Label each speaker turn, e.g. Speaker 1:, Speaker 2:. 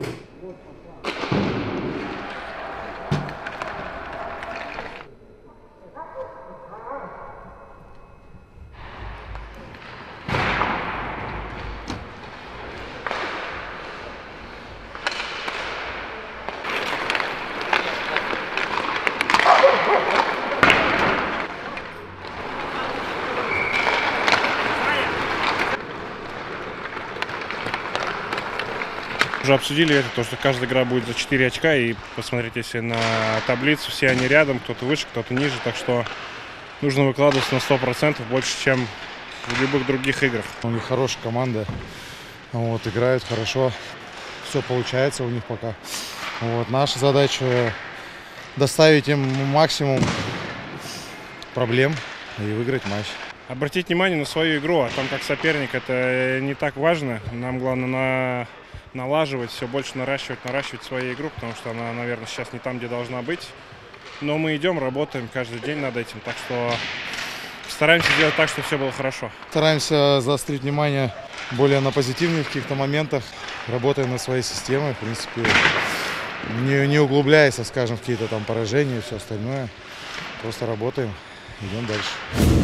Speaker 1: Вот, вот, вот. Уже обсудили это, то, что каждая игра будет за 4 очка, и посмотреть, если на таблицу, все они рядом, кто-то выше, кто-то ниже, так что нужно выкладываться на 100% больше, чем в любых других играх.
Speaker 2: У них хорошая команда, вот, играют хорошо, все получается у них пока. Вот, наша задача доставить им максимум проблем и выиграть матч.
Speaker 1: Обратить внимание на свою игру, а там как соперник это не так важно. Нам главное на налаживать, все больше наращивать, наращивать свою игру, потому что она, наверное, сейчас не там, где должна быть. Но мы идем, работаем каждый день над этим, так что стараемся сделать так, чтобы все было хорошо.
Speaker 2: Стараемся заострить внимание более на позитивных каких-то моментах, работаем над своей системой, в принципе, не, не углубляясь, скажем, в какие-то там поражения и все остальное. Просто работаем, идем дальше.